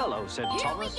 Hello, said Here Thomas.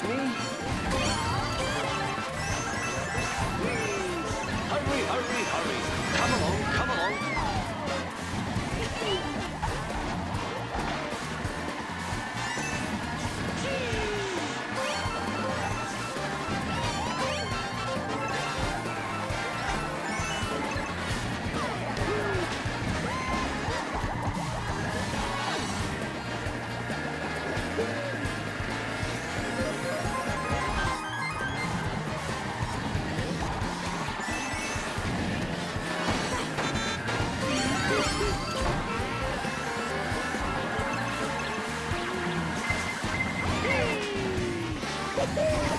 Bless me. Hurry, hurry, hurry. Come along. Wake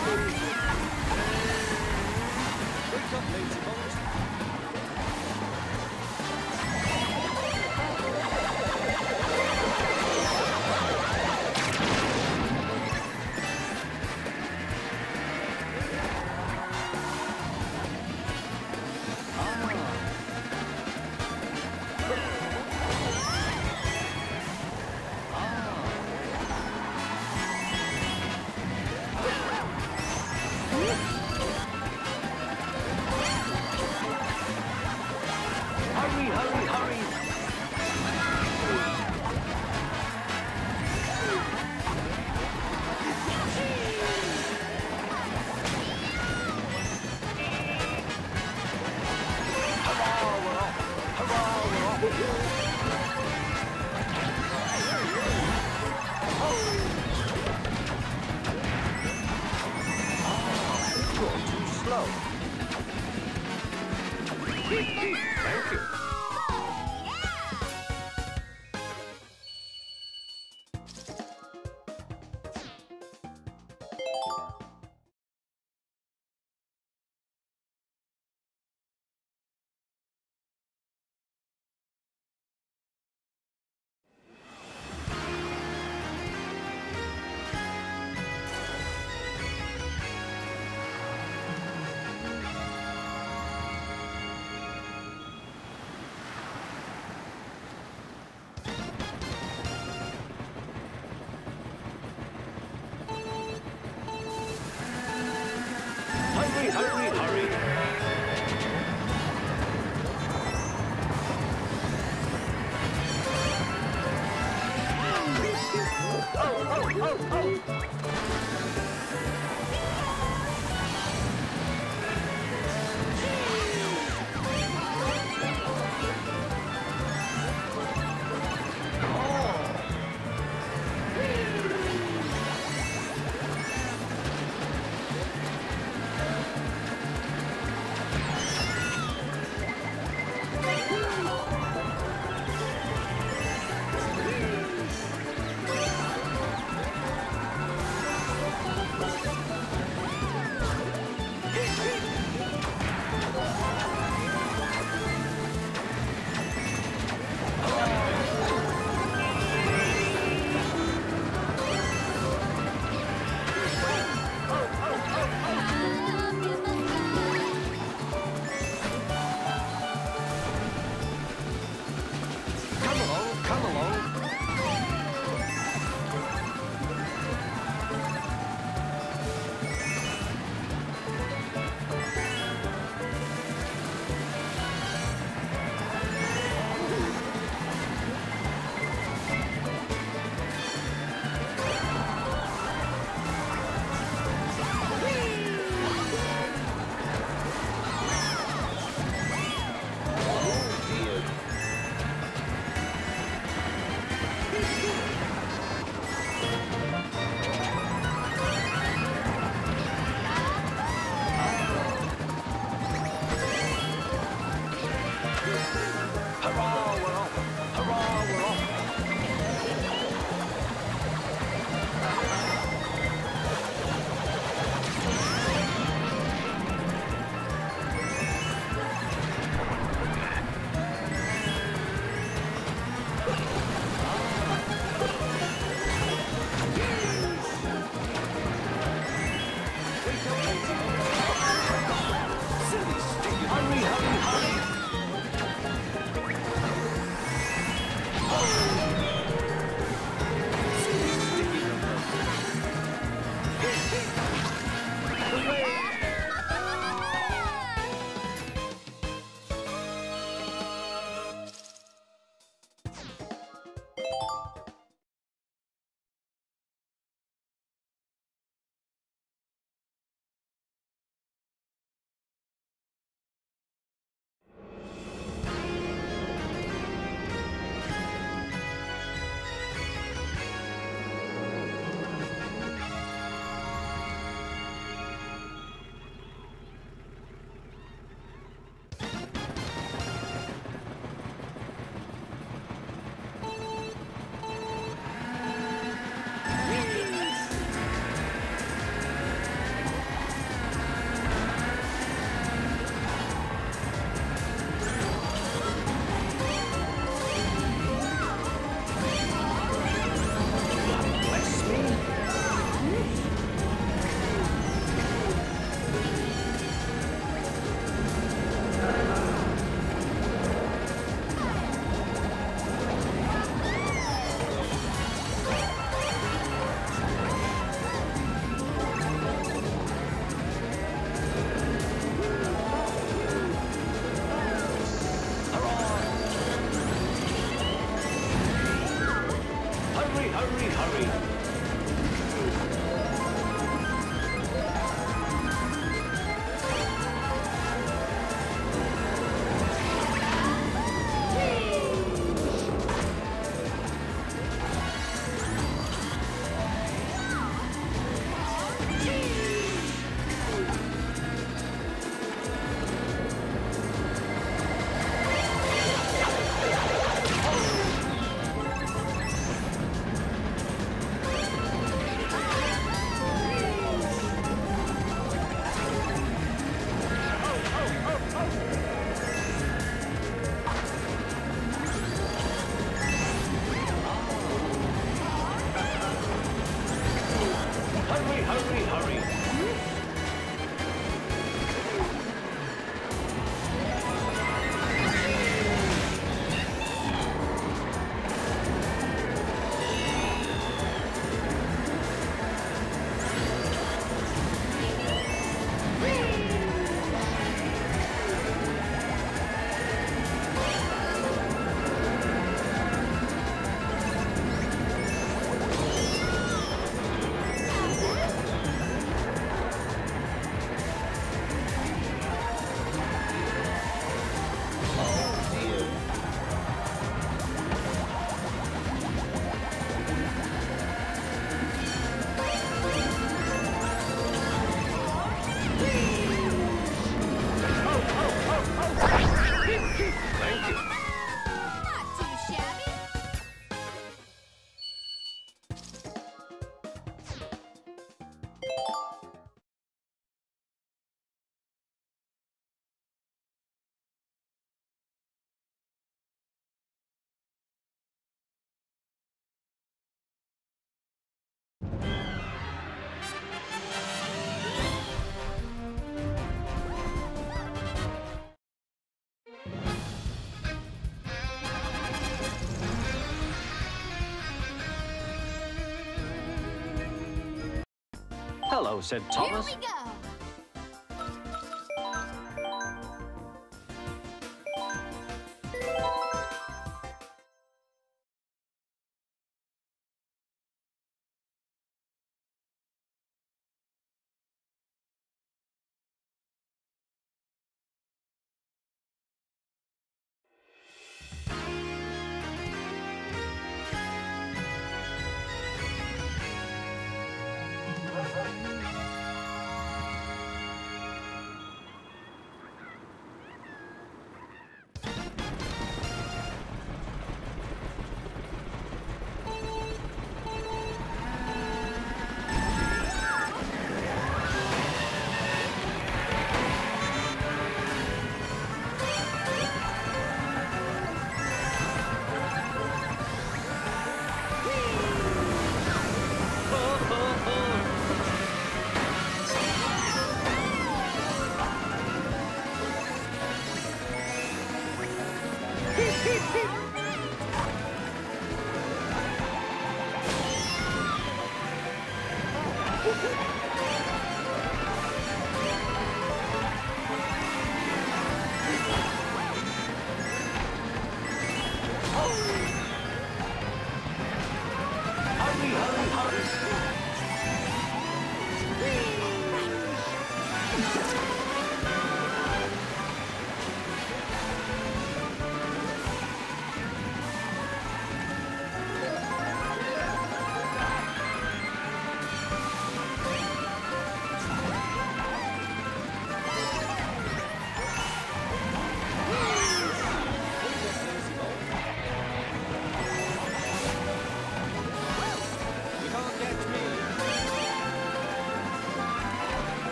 Hello, said Thomas. Here we go.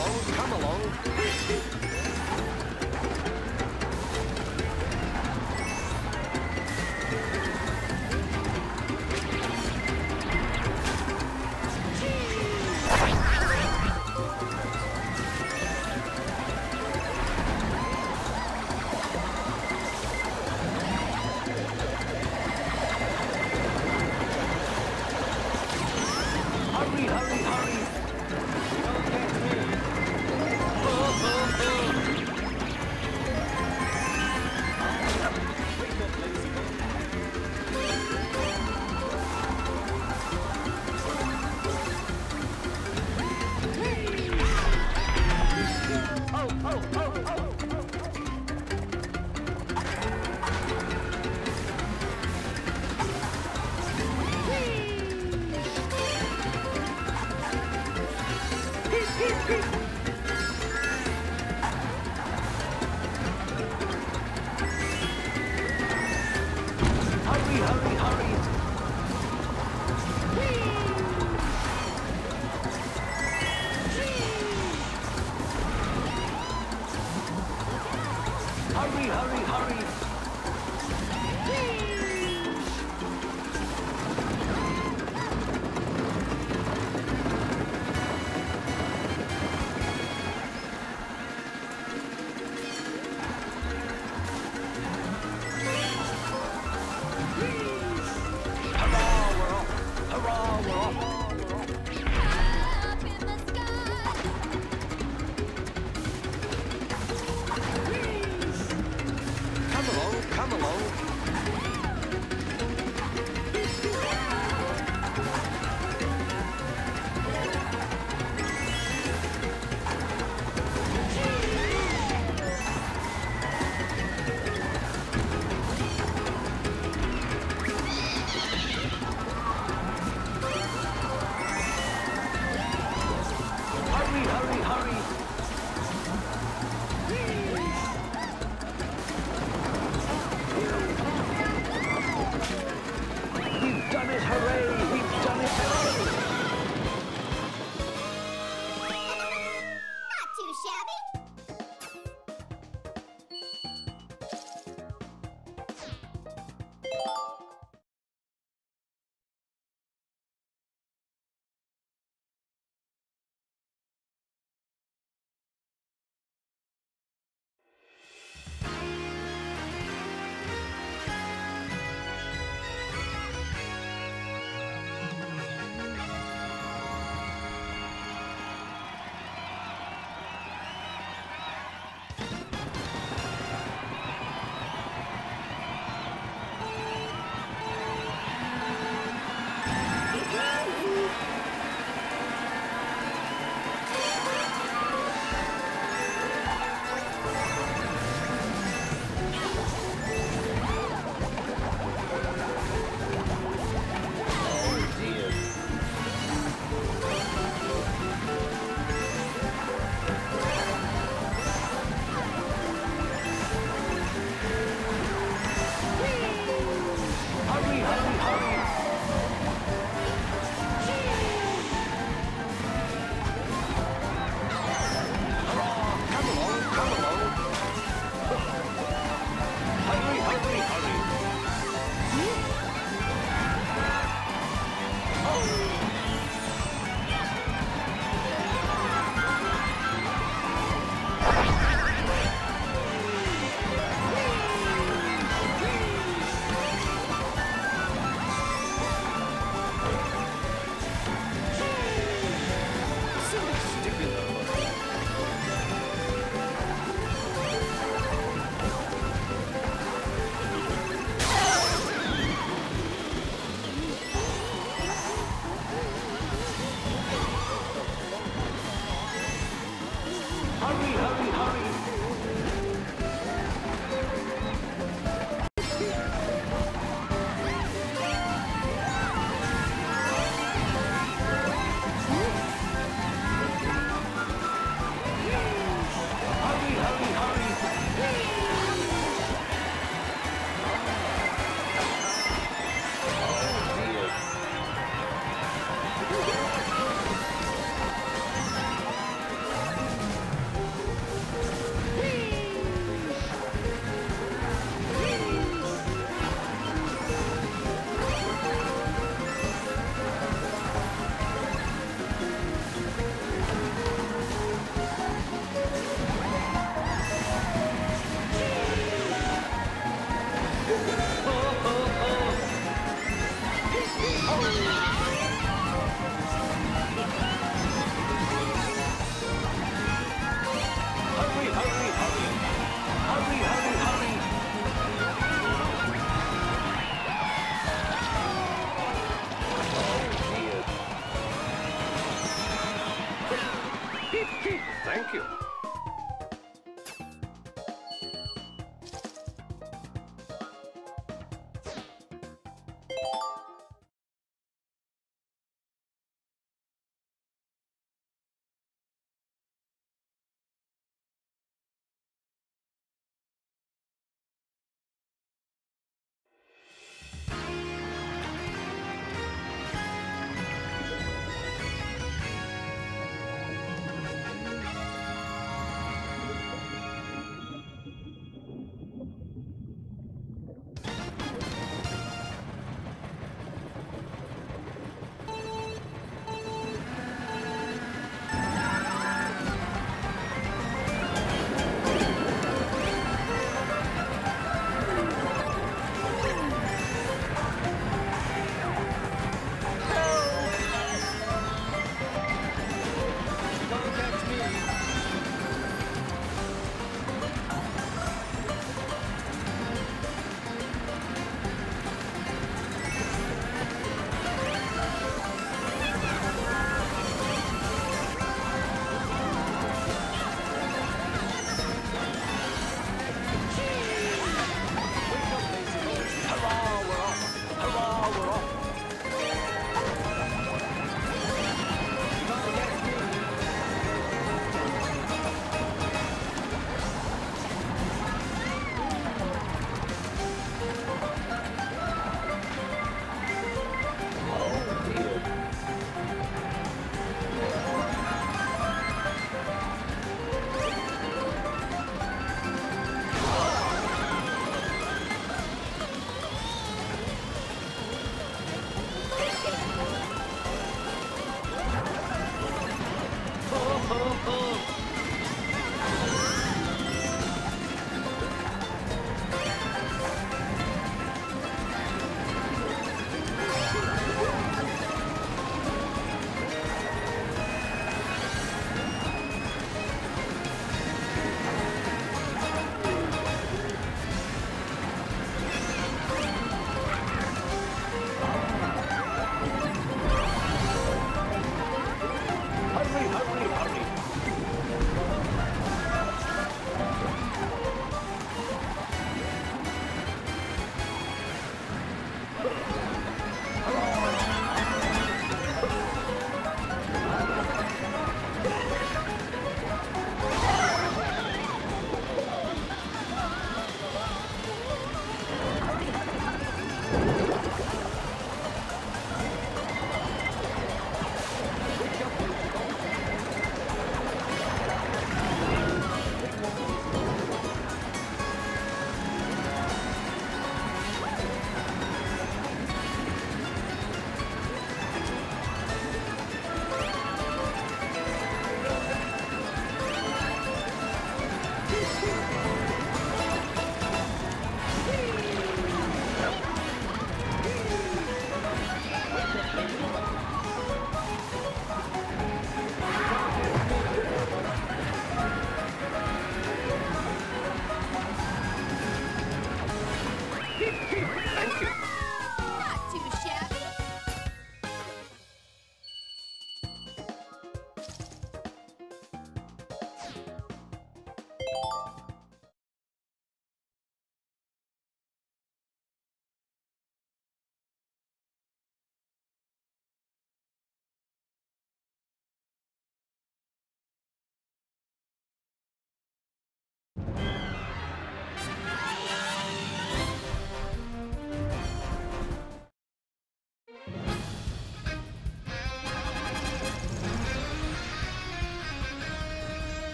Along, come along. Come along, come along.